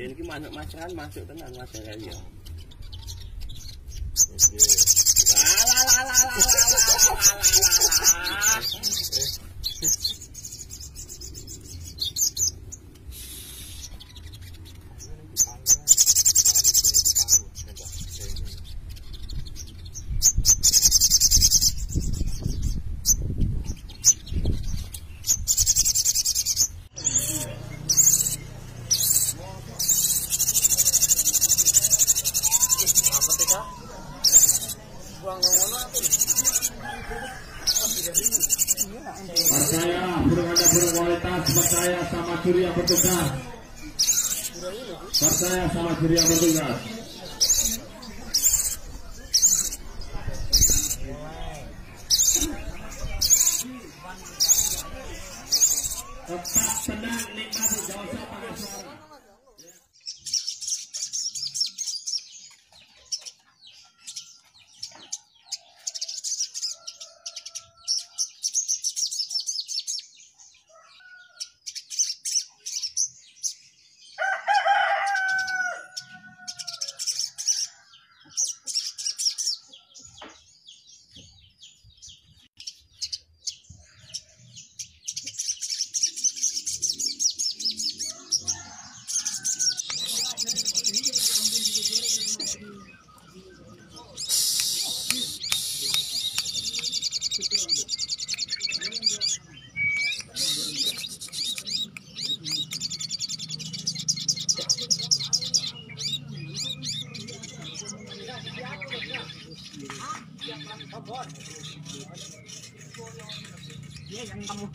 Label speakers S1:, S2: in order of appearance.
S1: Jadi ini masuk macan masuk tenan masuk kali ya. Oke. Lah lah
S2: Percaya burung anda kualitas, percaya sama yang bertugas. Percaya sama yang bertugas. Tetap tenang, nikmati jauh pakai suara. Ya, yang kamu